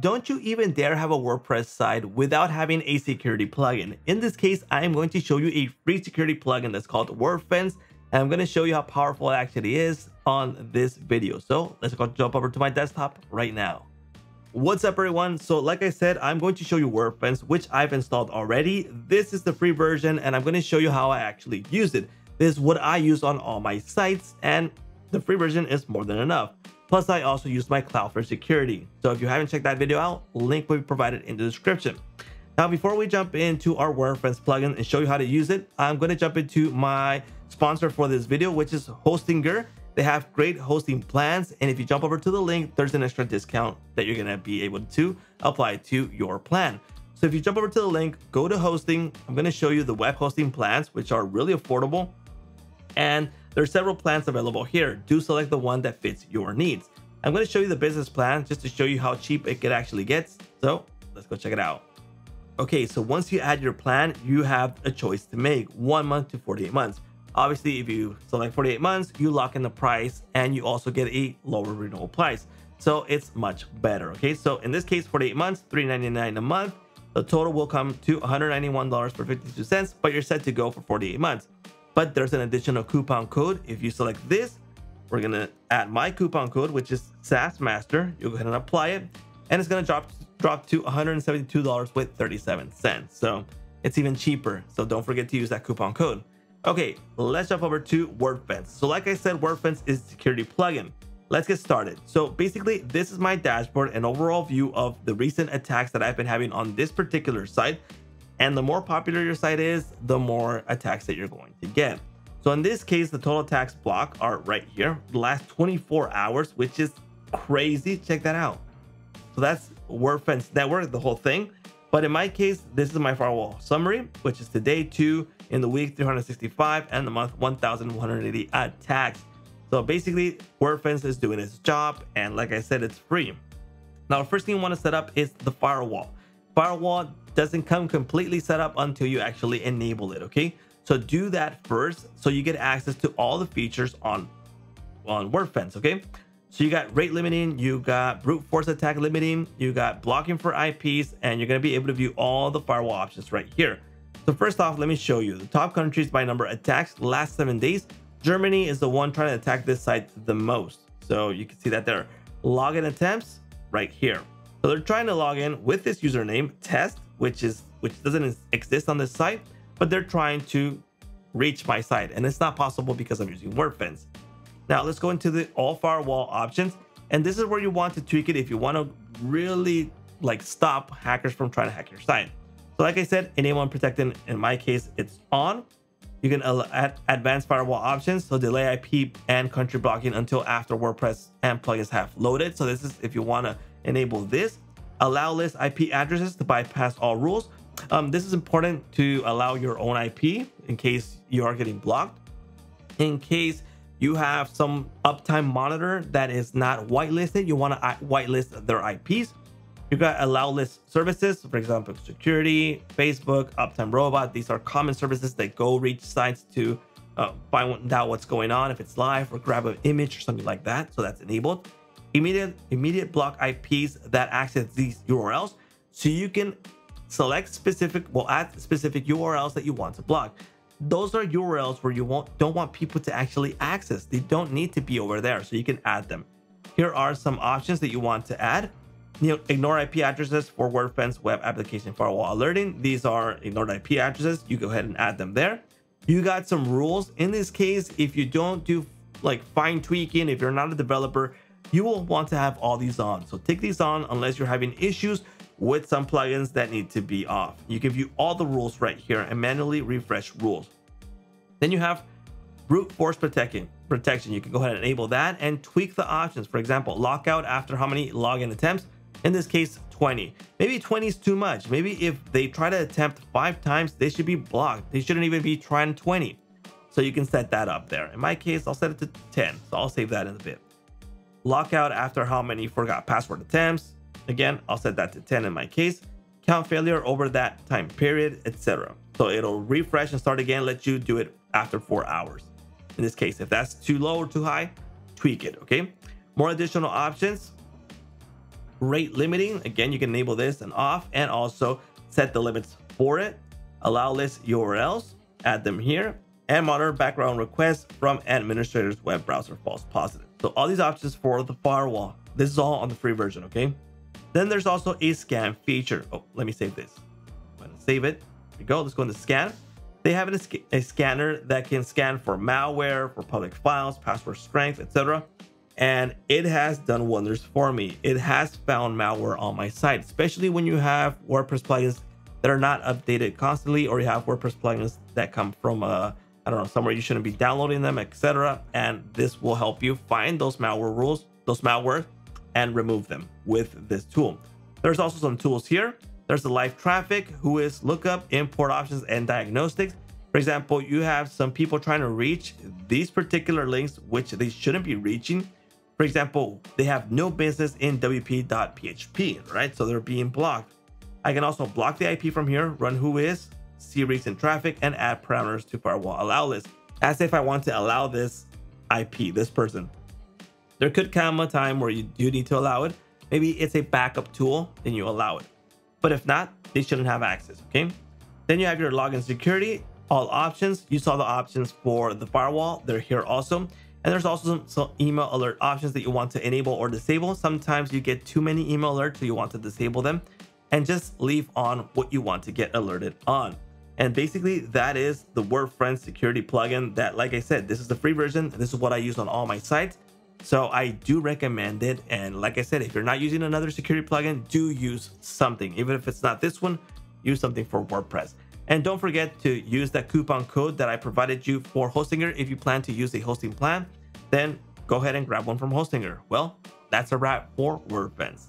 don't you even dare have a WordPress site without having a security plugin. In this case, I am going to show you a free security plugin that's called WordFence, and I'm going to show you how powerful it actually is on this video. So let's go jump over to my desktop right now. What's up everyone? So like I said, I'm going to show you WordFence, which I've installed already. This is the free version and I'm going to show you how I actually use it. This is what I use on all my sites and the free version is more than enough. Plus, I also use my cloud for security. So if you haven't checked that video out, link will be provided in the description. Now, before we jump into our WordFence plugin and show you how to use it, I'm going to jump into my sponsor for this video, which is Hostinger. They have great hosting plans. And if you jump over to the link, there's an extra discount that you're going to be able to apply to your plan. So if you jump over to the link, go to hosting. I'm going to show you the web hosting plans, which are really affordable. And there are several plans available here. Do select the one that fits your needs. I'm going to show you the business plan just to show you how cheap it actually gets. So let's go check it out. Okay, so once you add your plan, you have a choice to make one month to 48 months. Obviously, if you select 48 months, you lock in the price and you also get a lower renewal price. So it's much better. Okay, so in this case, 48 months, $3.99 a month. The total will come to $191.52, but you're set to go for 48 months but there's an additional coupon code. If you select this, we're gonna add my coupon code, which is SaaS Master. You'll go ahead and apply it, and it's gonna drop drop to $172 with 37 cents. So it's even cheaper. So don't forget to use that coupon code. Okay, let's jump over to WordFence. So like I said, WordFence is a security plugin. Let's get started. So basically, this is my dashboard and overall view of the recent attacks that I've been having on this particular site. And the more popular your site is, the more attacks that you're going to get. So in this case, the total attacks block are right here, the last 24 hours, which is crazy. Check that out. So that's WordFence Network, the whole thing. But in my case, this is my firewall summary, which is today two, in the week 365, and the month 1,180 attacks. So basically, WordFence is doing its job, and like I said, it's free. Now, the first thing you want to set up is the firewall. Firewall doesn't come completely set up until you actually enable it, okay? So do that first so you get access to all the features on, on WordFence, okay? So you got rate limiting, you got brute force attack limiting, you got blocking for IPs, and you're gonna be able to view all the firewall options right here. So first off, let me show you the top countries by number attacks last seven days. Germany is the one trying to attack this site the most. So you can see that there. Login attempts right here. So they're trying to log in with this username test which is which doesn't exist on this site, but they're trying to reach my site and it's not possible because I'm using WordFence. Now let's go into the all firewall options. And this is where you want to tweak it if you want to really like stop hackers from trying to hack your site. So like I said, enable and protecting, in my case, it's on. You can add advanced firewall options, so delay IP and country blocking until after WordPress and plugins have loaded. So this is if you want to enable this allow list IP addresses to bypass all rules. Um, this is important to allow your own IP in case you are getting blocked. In case you have some uptime monitor that is not whitelisted, you want to whitelist their IPs. You've got allow list services, for example, Sucuri, Facebook, uptime robot. These are common services that go reach sites to uh, find out what's going on, if it's live, or grab an image or something like that. So that's enabled immediate immediate block IPs that access these URLs so you can select specific well add specific URLs that you want to block. Those are URLs where you won't don't want people to actually access. They don't need to be over there, so you can add them. Here are some options that you want to add. Ignore IP addresses for WordFence web application firewall alerting. These are ignored IP addresses. You go ahead and add them there. You got some rules. In this case, if you don't do like fine tweaking, if you're not a developer, you will want to have all these on. So take these on unless you're having issues with some plugins that need to be off. You can view all the rules right here and manually refresh rules. Then you have brute force protection. Protection. You can go ahead and enable that and tweak the options. For example, lockout after how many login attempts? In this case, 20. Maybe 20 is too much. Maybe if they try to attempt five times, they should be blocked. They shouldn't even be trying 20. So you can set that up there. In my case, I'll set it to 10. So I'll save that in a bit lockout after how many forgot password attempts. Again, I'll set that to 10 in my case. Count failure over that time period, etc. So it'll refresh and start again, let you do it after four hours. In this case, if that's too low or too high, tweak it, okay? More additional options. rate limiting. Again, you can enable this and off and also set the limits for it. Allow list URLs, add them here, and monitor background requests from administrator's web browser false positive. So all these options for the firewall. This is all on the free version, okay? Then there's also a scan feature. Oh, let me save this. I'm gonna save it. Here we go. Let's go into scan. They have a, a scanner that can scan for malware, for public files, password strength, etc. And it has done wonders for me. It has found malware on my site, especially when you have WordPress plugins that are not updated constantly, or you have WordPress plugins that come from uh, I don't know somewhere you shouldn't be downloading them, etc. And this will help you find those malware rules, those malware, and remove them with this tool. There's also some tools here there's the live traffic, WHOIS lookup, import options, and diagnostics. For example, you have some people trying to reach these particular links, which they shouldn't be reaching. For example, they have no business in wp.php, right? So they're being blocked. I can also block the IP from here, run WHOIS, see recent traffic, and add parameters to firewall allow list. As if I want to allow this IP, this person. There could come a time where you do need to allow it. Maybe it's a backup tool, then you allow it. But if not, they shouldn't have access, okay? Then you have your login security, all options. You saw the options for the firewall. They're here also. And there's also some, some, email alert options that you want to enable or disable. Sometimes you get too many email alerts, so you want to disable them and just leave on what you want to get alerted on. And basically that is the WordFence security plugin that, like I said, this is the free version. This is what I use on all my sites. So I do recommend it. And like I said, if you're not using another security plugin, do use something. Even if it's not this one, use something for WordPress. And don't forget to use that coupon code that I provided you for Hostinger. If you plan to use a hosting plan, then go ahead and grab one from Hostinger. Well, that's a wrap for WordFence.